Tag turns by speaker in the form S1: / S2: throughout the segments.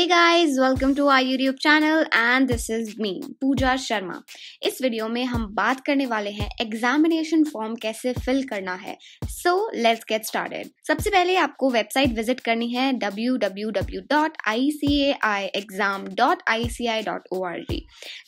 S1: Hey guys, welcome to our YouTube channel and this is me, पूजा शर्मा इस video में हम बात करने वाले हैं एग्जामिनेशन फॉर्म कैसे फिल करना है। सो लेट्स गेट स्टार्टेड सबसे पहले आपको वेबसाइट विज़िट करनी है www.icaexam.ici.org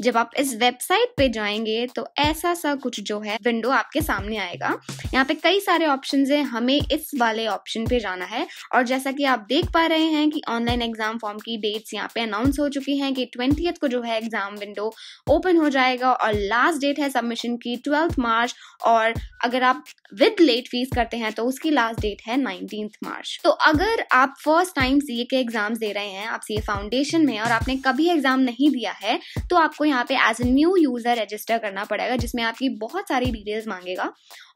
S1: जब आप इस वेबसाइट पे जाएँगे तो ऐसा सा कुछ जो है विंडो आपके सामने आएगा। यहाँ पे कई सारे ऑप्शंस हैं हमें इस वाले ऑप्शन पे जाना है। और जैसा कि आप देख पा रहे हैं कि ऑनलाइन एग्ज़ाम फॉर्म की डेट्स यहाँ पे अनाउंस हो चुकी हैं कि ट्वेंटी को जो है एग्ज़ाम विंडो ओपन हो जाएगा और लास्ट डेट है सबमिशन की ट्वेल्थ मार्च और अगर आप विद लेट फ़ीस करते हैं तो उसकी लास्ट डेट है नाइनटीन मार्च तो अगर आप फ़र्स्ट टाइम सी के एग्ज़ाम दे रहे हैं, आप सी फाउंडेशन में और आपने कभी एग्ज़ाम नहीं दिया है तो आपको यहाँ पे as a new user register करना पड़ेगा, जिसमें आपकी बहुत सारी डिटेल्स मांगेगा।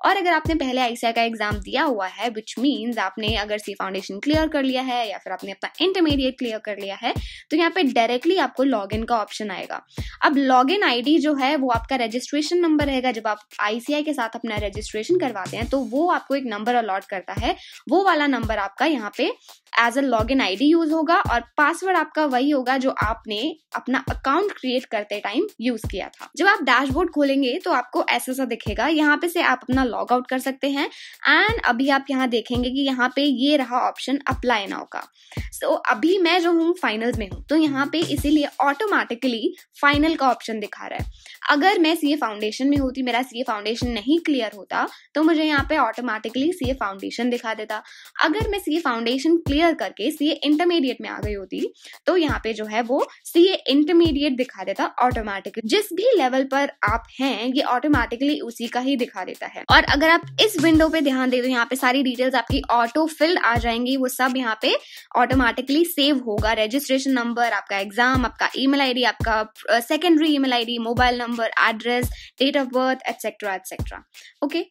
S1: और अगर आपने पहले आईसीआई का एग्ज़ाम दिया हुआ है विच मीन्स आपने अगर सी फाउंडेशन क्लियर कर लिया है या फिर आपने अपना इंटरमीडिएट क्लियर कर लिया है तो यहाँ पे डायरेक्टली आपको लॉग इन का ऑप्शन आएगा। अब लॉग इन आई जो है वो आपका रजिस्ट्रेशन नंबर रहेगा। जब आप आईसीआई के साथ अपना रजिस्ट्रेशन करवाते हैं तो वो आपको एक नंबर अलॉट करता है। वो वाला नंबर आपका यहाँ पे as a log in ID use होगा और पासवर्ड आपका वही होगा जो आपने अपना अकाउंट क्रिएट करते टाइम यूज़ किया था। जब आप डैशबोर्ड खोलेंगे तो आपको ऐसा सा दिखेगा। यहाँ पे से आप अपना लॉग आउट कर सकते हैं एंड अभी आप यहाँ देखेंगे कि यहाँ पे ये रहा ऑप्शन अप्लाई नाउ का। सो so, अभी मैं जो हूँ फाइनल्स में हूँ। तो यहाँ पे इसीलिए ऑटोमेटिकली फाइनल का ऑप्शन दिखा रहा है। अगर मैं सी फाउंडेशन में होती, मेरा सी फाउंडेशन नहीं क्लियर होता तो मुझे यहाँ पे ऑटोमेटिकली सी फाउंडेशन दिखा देता। अगर मैं सी फाउंडेशन क्लियर करके सी इंटरमीडिएट में आ गई होती तो यहाँ पे जो है वो सी इंटरमीडिएट दिखा देता ऑटोमेटिकली जिस भी लेवल पर आप हैं, ये ऑटोमेटिकली उसी का ही दिखा देता है। और अगर आप इस विंडो पे ध्यान दे तो यहाँ पे सारी डिटेल्स आपकी ऑटो फिल्ड आ जाएँगी। वो सब यहाँ पे ऑटोमेटिकली सेव होगा रजिस्ट्रेशन नंबर आपका एग्ज़ाम आपका ईमेल आईडी आपका secondary email ID mobile number address date of birth etcetera etcetera okay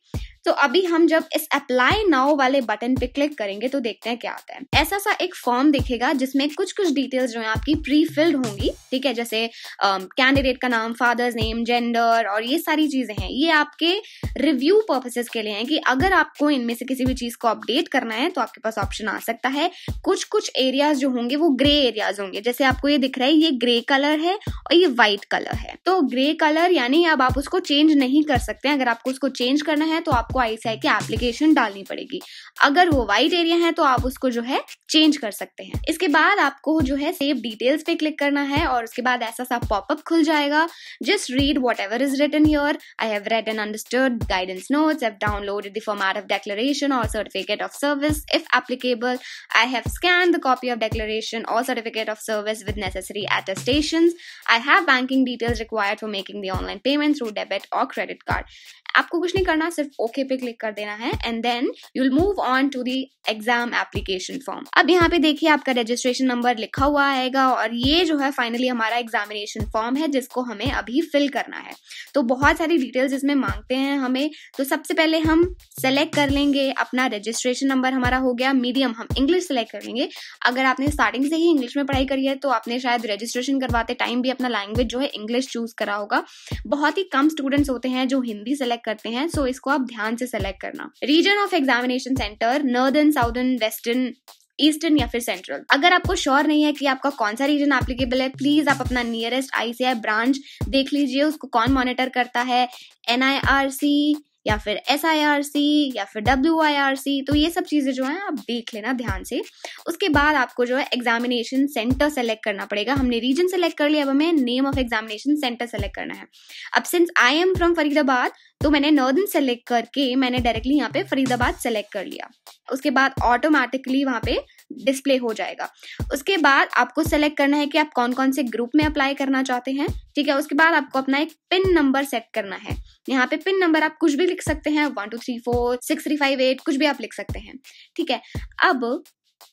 S1: तो अभी हम जब इस अप्लाई नाउ वाले बटन पे क्लिक करेंगे तो देखते हैं क्या आता है। ऐसा सा एक फॉर्म दिखेगा जिसमें कुछ कुछ डिटेल्स जो है आपकी प्री फिल्ड होंगी ठीक है? जैसे कैंडिडेट um, का नाम फादर्स नेम जेंडर और ये सारी चीज़ें हैं। ये आपके रिव्यू पर्पसेस के लिए हैं कि अगर आपको इनमें से किसी भी चीज़ को अपडेट करना है तो आपके पास ऑप्शन आ सकता है। कुछ कुछ एरियाज़ जो होंगे वो ग्रे एरियाज़ होंगे। जैसे आपको ये दिख रहा है ये ग्रे कलर है और ये व्हाइट कलर है। तो ग्रे कलर यानी अब आप उसको चेंज नहीं कर सकते। अगर आपको उसको चेंज करना है तो आपको आपको आईसीआई की एप्लीकेशन डालनी पड़ेगी। अगर वो वाइट एरिया है तो आप उसको जो है चेंज कर सकते हैं। इसके बाद आपको जो है सेव डिटेल्स पे क्लिक करना है और उसके बाद ऐसा सा पॉपअप खुल जाएगा। Just read whatever is written your I have read and understood guidance notes have download the format of declaration or certificate of service if applicable I have scan the copy of declaration or certificate of service with necessary attestation I have banking details required for making the online payment through debit or credit card आपको कुछ नहीं करना, सिर्फ़ okay पे click कर देना है and then you will move on to the exam application form अब यहाँ पे देखिए आपका रजिस्ट्रेशन नंबर लिखा हुआ आएगा, और ये जो है फाइनली हमारा एग्जामिनेशन फॉर्म है, जिसको हमें अभी फिल करना है। तो बहुत सारी डिटेल्स इसमें मांगते हैं हमें। तो सबसे पहले हम सेलेक्ट कर लेंगे, अपना रजिस्ट्रेशन नंबर हमारा हो गया मीडियम हम इंग्लिश सेलेक्ट कर लेंगे। अगर आपने स्टार्टिंग से ही इंग्लिश में पढ़ाई करी है तो आपने शायद रजिस्ट्रेशन करवाते टाइम भी अपना लैंग्वेज जो है इंग्लिश चूज़ करा होगा। बहुत ही कम स्टूडेंट्स होते हैं जो हिंदी सेलेक्ट करते हैं सो इसको आप ध्यान से सेलेक्ट करना। Region of examination centre northern southern western eastern या फिर सेंट्रल अगर आपको श्योर नहीं है कि आपका कौन सा रीजन एप्लीकेबल है प्लीज़ आप अपना नियरेस्ट आईसीआई ब्रांच देख लीजिए, उसको कौन मॉनिटर करता है? एनआईआरसी या फिर एस आई आर सी या फिर डब्ल्यू आई आर सी तो ये सब चीज़ें जो है आप देख लेना ध्यान से। उसके बाद आपको जो है एग्जामिनेशन सेंटर सेलेक्ट करना पड़ेगा। हमने रीजन सेलेक्ट कर लिया, अब हमें name of examination centre select करना है। अब since I am from Faridabad तो मैंने नॉर्दर्न सेलेक्ट करके मैंने डायरेक्टली यहाँ पे फरीदाबाद सेलेक्ट कर लिया। उसके बाद ऑटोमेटिकली वहाँ पे डिस्प्ले हो जाएगा। उसके बाद आपको सेलेक्ट करना है कि आप कौन कौन से ग्रुप में अप्लाई करना चाहते हैं। ठीक है, उसके बाद आपको अपना एक पिन नंबर सेट करना है। यहाँ पे पिन नंबर आप कुछ भी लिख सकते हैं one two three four six three five eight कुछ भी आप लिख सकते हैं। ठीक है, अब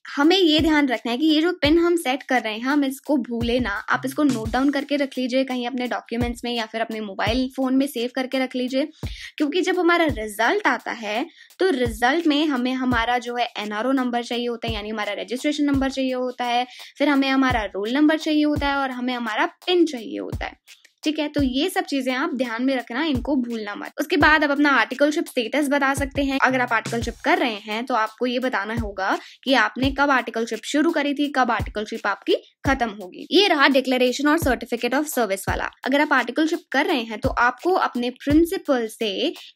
S1: हमें ये ध्यान रखना है कि ये जो पिन हम सेट कर रहे हैं, हम इसको भूले ना। आप इसको नोट डाउन करके रख लीजिए, कहीं अपने डॉक्यूमेंट्स में या फिर अपने मोबाइल फ़ोन में सेव करके रख लीजिए। क्योंकि जब हमारा रिज़ल्ट आता है तो रिज़ल्ट में हमें हमारा जो है एनआरओ नंबर चाहिए होता है, यानी हमारा रजिस्ट्रेशन नंबर चाहिए होता है, फिर हमें हमारा रोल नंबर चाहिए होता है और हमें हमारा पिन चाहिए होता है। ठीक है? तो ये सब चीज़ें आप ध्यान में रखना, इनको भूलना मत। उसके बाद आप अपना आर्टिकलशिप स्टेटस बता सकते हैं। अगर आप आर्टिकलशिप कर रहे हैं तो आपको ये बताना होगा कि आपने कब आर्टिकलशिप शुरू करी थी, कब आर्टिकलशिप आपकी खत्म होगी। ये रहा डिक्लेरेशन और सर्टिफिकेट ऑफ़ सर्विस वाला। अगर आप आर्टिकलशिप कर रहे हैं तो आपको अपने प्रिंसिपल से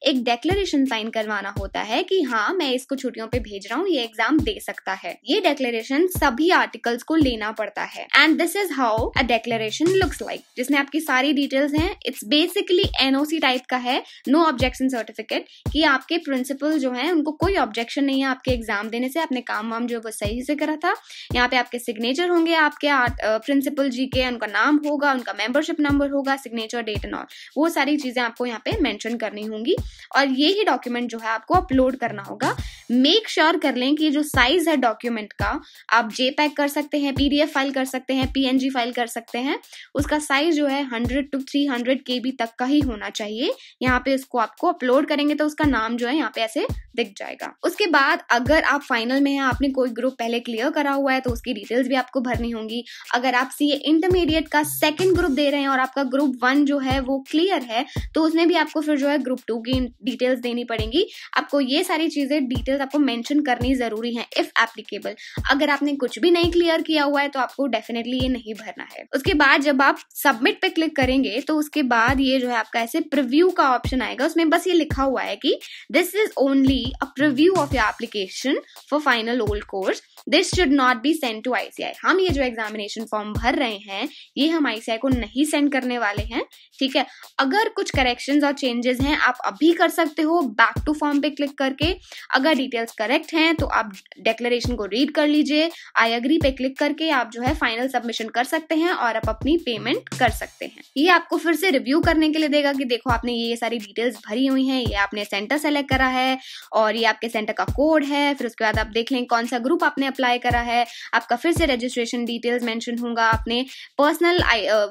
S1: एक डेक्लेरेशन साइन करवाना होता है कि हाँ मैं इसको छुट्टियों पे भेज रहा हूँ, ये एग्ज़ाम दे सकता है। ये डेक्लेरेशन सभी आर्टिकल्स को लेना पड़ता है। And this is how a declaration looks like जिसने आपकी सारी डिटेल्स हैं. इट्स बेसिकली एनओसी टाइप का है. नो ऑब्जेक्शन सर्टिफिकेट कि आपके प्रिंसिपल जो है, उनको कोई ऑब्जेक्शन नहीं है आपके एग्ज़ाम देने से. अपने काम वाम जो वो सही से करा था. यहाँ पे आपके सिग्नेचर होंगे आपके प्रिंसिपल जी के. उनका नाम होगा, उनका मेंबरशिप नंबर होगा सिग्नेचर डेट एंड ऑल वो सारी चीज़ें आपको यहाँ पे मेंशन करनी होंगी. और ये ही डॉक्यूमेंट जो है आपको अपलोड करना होगा. मेक श्योर sure कर लें कि जो साइज़ है डॉक्यूमेंट का, आप जे पैक कर सकते हैं पीडीएफ फ़ाइल कर सकते हैं पीएनजी फ़ाइल कर सकते हैं. उसका साइज़ जो है hundred to three hundred K B तक का ही होना चाहिए। यहाँ पे इसको आपको अपलोड करेंगे तो उसका नाम जो है यहाँ पे ऐसे दिख जाएगा। उसके बाद अगर आप फाइनल में हैं, आपने कोई ग्रुप पहले क्लियर करा हुआ है तो उसकी डिटेल्स भी आपको भरनी होंगी। अगर आप सी इंटरमीडिएट का सेकंड ग्रुप दे रहे हैं और आपका ग्रुप वन जो है, वो क्लियर है तो उसमें भी आपको फिर जो है ग्रुप टू की डिटेल्स देनी पड़ेंगी। आपको ये सारी चीज़ें डिटेल्स आपको मेंशन करनी ज़रूरी है इफ़ एप्लीकेबल अगर आपने कुछ भी नहीं क्लियर किया हुआ है तो आपको डेफिनेटली ये नहीं भरना है। उसके बाद जब आप सबमिट पे क्लिक करेंगे तो उसके बाद ये जो है आपका ऐसे प्रिव्यू का ऑप्शन आएगा। उसमें बस ये लिखा हुआ है कि this is only a preview of your application for final old course this should not be send to ICI हम ये जो एग्जामिनेशन फॉर्म भर रहे हैं, ये हम आईसीआई को नहीं सेंड करने वाले हैं, ठीक है? अगर कुछ करेक्शंस और चेंजेस हैं, आप अभी कर सकते हो बैक टू फॉर्म पे क्लिक करके। अगर डिटेल्स करेक्ट हैं तो आप डेक्लेरेशन को रीड कर लीजिए। आई अग्री पे क्लिक करके आप जो है फाइनल सबमिशन कर सकते हैं और आप अपनी पेमेंट कर सकते हैं। ये आपको फिर से रिव्यू करने के लिए देगा कि देखो, आपने ये सारी डिटेल्स भरी हुई हैं, ये आपने सेंटर सेलेक्ट करा है और ये आपके सेंटर का कोड है, फिर उसके बाद आप देख लें कौन सा ग्रुप आपने अप्लाई करा है। आपका फिर से रजिस्ट्रेशन डिटेल्स मेंशन होगा। आपने पर्सनल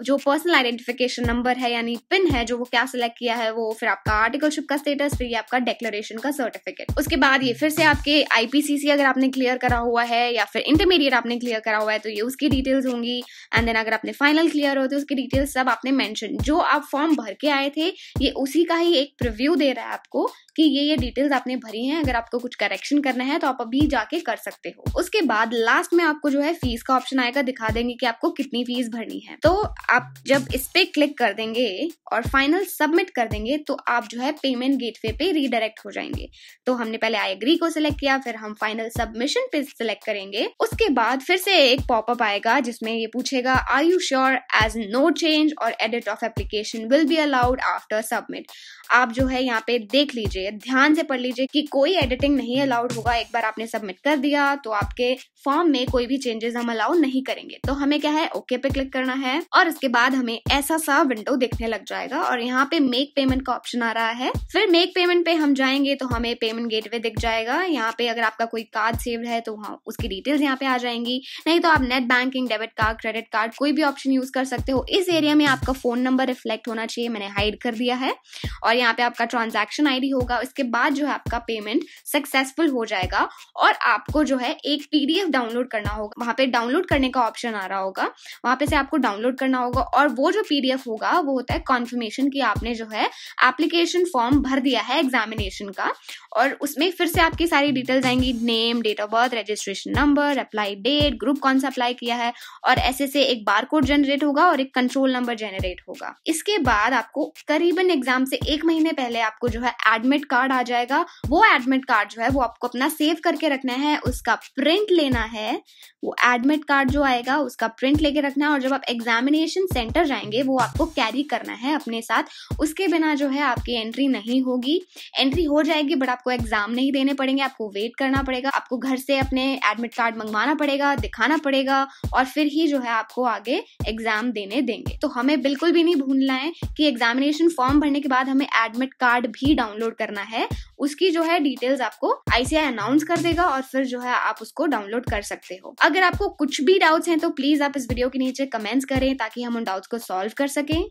S1: जो पर्सनल आइडेंटिफिकेशन नंबर है, यानी पिन है, जो वो क्या सिलेक्ट किया है, वो फिर आपका आर्टिकलशिप का स्टेटस फिर ये आपका डिक्लेरेशन का सर्टिफिकेट उसके बाद ये फिर से आपके आईपीसीसी अगर आपने क्लियर करा हुआ है, या फिर इंटरमीडिएट आपने क्लियर करा हुआ है तो ये उसकी डिटेल्स होंगी। एंड देन अगर आपने फाइनल क्लियर हो तो उसकी डिटेल्स सब आपने मेंशन जो आप फॉर्म भर के आए थे, ये उसी का ही एक प्रिव्यू दे रहा है आपको कि ये ये डिटेल्स आपने भरी हैं। अगर आपको कुछ करेक्शन करना है तो आप अभी जाके कर सकते हो। उसके बाद लास्ट में आपको जो है फ़ीस का ऑप्शन आएगा, दिखा देंगे कि आपको कितनी फ़ीस भरनी है। तो आप जब इस पे क्लिक कर देंगे और फाइनल सबमिट कर देंगे तो आप जो है पेमेंट गेटवे पे रीडायरेक्ट हो जाएँगे। तो हमने पहले आई एग्री को सिलेक्ट किया, फिर हम फाइनल सबमिशन पे सिलेक्ट करेंगे। उसके बाद फिर से एक पॉपअप आएगा, जिसमें ये पूछेगा are you sure as no change or edit of application will be allowed after submit आप जो है यहाँ पे देख लीजिए, ध्यान से पढ़ लीजिए कि कोई एडिटिंग नहीं अलाउड होगा। एक बार आपने सबमिट कर दिया तो आपके फॉर्म में कोई भी चेंजेस हम अलाउ नहीं करेंगे। तो हमें क्या है? ओके पे क्लिक करना है और इसके बाद हमें ऐसा सा विंडो देखने लग जाएगा और यहाँ पे मेक पेमेंट का ऑप्शन आ रहा है। फिर मेक पेमेंट पे हम जाएँगे तो हमें पेमेंट गेटवे दिख जाएगा। यहाँ पे अगर आपका कोई कार्ड सेव है तो हाँ उसकी डिटेल्स यहाँ पे आ जाएँगी। नहीं तो आप net banking debit card credit card कोई भी ऑप्शन यूज़ कर सकते हो। इस एरिया में आपका फ़ोन नंबर रिफ्लेक्ट होना चाहिए। मैंने हाइड कर दिया है और यहाँ पे आपका ट्रांजेक्शन आईडी होगा। इसके बाद जो है आपका पेमेंट सक्सेसफुल हो जाएगा और आपको जो है एक पीडीएफ डाउनलोड करना होगा। वहाँ पे डाउनलोड करने का ऑप्शन आ रहा होगा। वहाँ पे से आपको डाउनलोड करना होगा और वो जो पीडीएफ होगा, वो होता है कॉन्फर्मेशन की आपने जो है एप्लीकेशन फॉर्म भर दिया है एग्जामिनेशन का और उसमें फिर से आपकी सारी डिटेल्स आएँगी। Name date of birth registration number apply date group कौन सा अप्लाई किया है और ऐसे से एक बार कोड जनरेट होगा और एक कंट्रोल नंबर जनरेट होगा। इसके बाद आपको करीबन एग्ज़ाम से एक महीने पहले आपको जो है एडमिट कार्ड आ जाएगा। वो एडमिट कार्ड जो है वो आपको अपना सेव करके रखना है। उसका प्रिंट लेना है, वो एडमिट कार्ड जो आएगा, उसका प्रिंट लेके रखना है और जब आप एग्जामिनेशन सेंटर जाएँगे, वो आपको कैरी करना है अपने साथ। उसके बिना जो है आपकी एंट्री नहीं होगी। एंट्री हो जाएगी बट आपको एग्ज़ाम नहीं देने पड़ेंगे। आपको वेट करना पड़ेगा। आपको घर से अपने एडमिट कार्ड मंगवाना पड़ेगा, दिखाना पड़ेगा और फिर ही जो है आपको आगे एग्ज़ाम देने देंगे। तो हमें बिल्कुल भी नहीं भूलना है कि एग्जामिनेशन फॉर्म भरने के बाद हमें एडमिट कार्ड भी डाउनलोड करना है उसकी जो है डिटेल्स आपको आईसीआई अनाउंस कर देगा और फिर जो है आप उसको डाउनलोड कर सकते हो। अगर आपको कुछ भी डाउट्स हैं तो प्लीज़ आप इस वीडियो के नीचे कमेंट्स करें ताकि हम उन डाउट्स को सॉल्व कर सकें।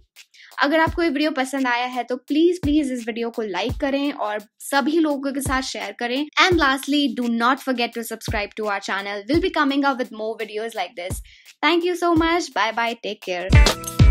S1: अगर आपको ये वीडियो पसंद आया है तो प्लीज़ प्लीज़ इस वीडियो को लाइक करें और सभी लोगों के साथ शेयर करें। And lastly do not forget to subscribe to our channel will be coming up with more videos like this thank you so much bye bye take care